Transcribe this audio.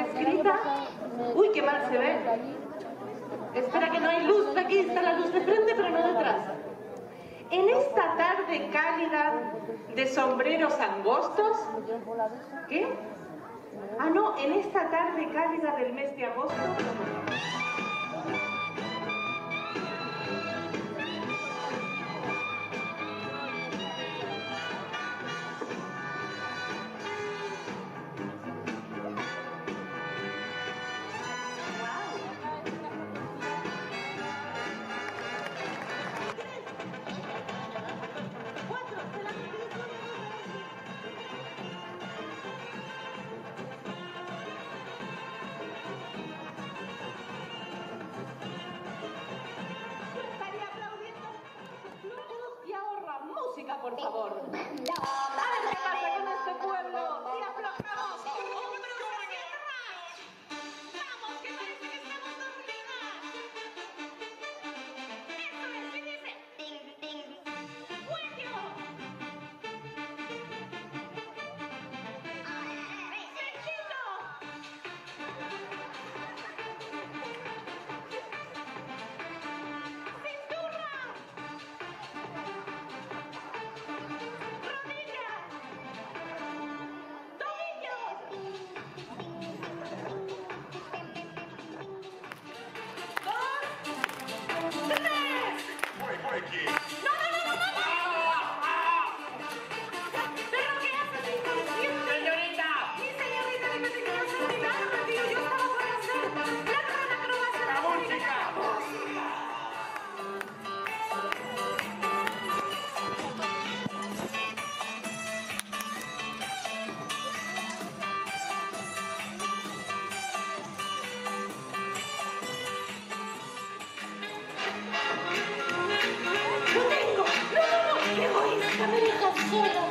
escrita. Uy, qué mal se ve. Espera que no hay luz, aquí está la luz de frente, pero no detrás. En esta tarde cálida de sombreros angostos, ¿qué? Ah, no, en esta tarde cálida del mes de agosto. Por favor. ¡No, no, Comunicação.